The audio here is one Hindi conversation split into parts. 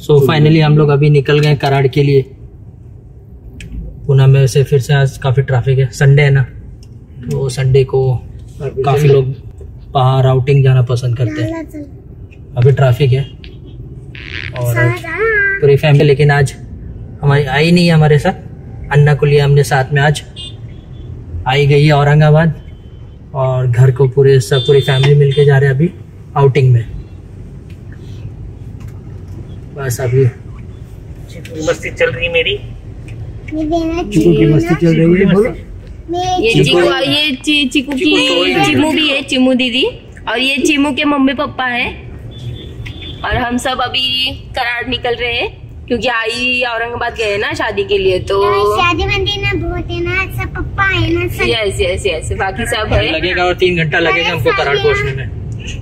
सो so, फाइनली हम लोग अभी निकल गए कराड़ के लिए। पुणे में से फिर से आज काफ़ी ट्रैफ़िक है। संडे है ना? तो संडे को काफ़ी लोग बाहर आउटिंग जाना पसंद करते हैं। अभी ट्रैफ़िक है। और पूरी फैमिली लेकिन आज हमारी आई नहीं है हमारे साथ। अन्ना को लिया हमने साथ में आज। आई गई है औरंगाबाद। और घर को पूरे सब पूरी फैमिली मिलके जा रहे हैं अभी आउटिंग में। बस अभी मस्ती चल रही मेरी। चिकू की मस्ती चल रही है बोलो। ये चिकू। ये चि, चिकू की चिमू भी है चिमू दीदी। और ये चिमू के मम्मी पापा है। और हम सब अभी कराड़ निकल रहे हैं क्योंकि आई औरंगाबाद गए ना शादी के लिए तो शादी मंदी ना बहुत है ना सब पप्पा है ना सब यस यस यस बाकी सब है। लगेगा और तीन घंटा लगेगा हमको कराड़ पहुँचने में।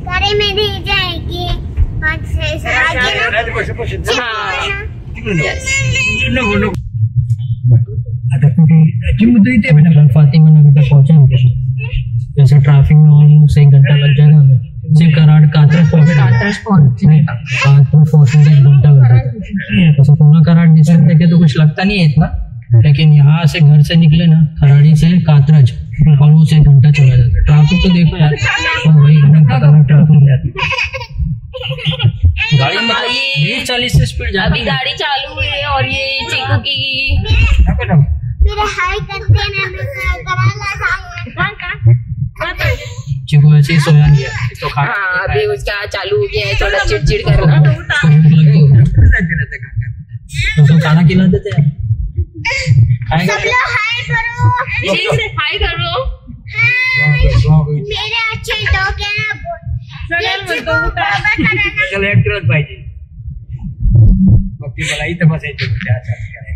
करे में भी जाएगी हाँ जिम बेटा फातिमा नगर तक पहुँचे हम जैसे ट्रैफ़िक में ऑलमोस्ट एक घंटा लग जाएगा हमें सिर्फ़ कराड़ कातरस पहुँचने कातरस पहुँचने का एक घंटा लग जाएगा तो पूना कराड़ डिस्टेंस देखे तो कुछ लगता नहीं है इतना लेकिन यहाँ से घर से निकले ना खराड़ी से कातरज ऑलमोस्ट एक घंटा चला जाता है ट्रैफ़िक तो देखो यार। तो वही एकदम खतरनाक ट्रैफ़िक है गाड़ी में ये- बीस चालीस से स्पीड जा अभी गाड़ी चालू हुई है और ये चिकू की फिर हाई करते ना ऐसे ही। सोया नहीं है तो खा हाँ अभी उसका चालू हो गया है थोड़ा चिड़चिड़ करना तो उसको खाना खिला देते हैं। खाएगा सब लोग हाई करो। ठीक से हाय करो। ये चिकू बाबा का ना पाहिजे मग ती मला इथं बसायची म्हणजे असं करायचं.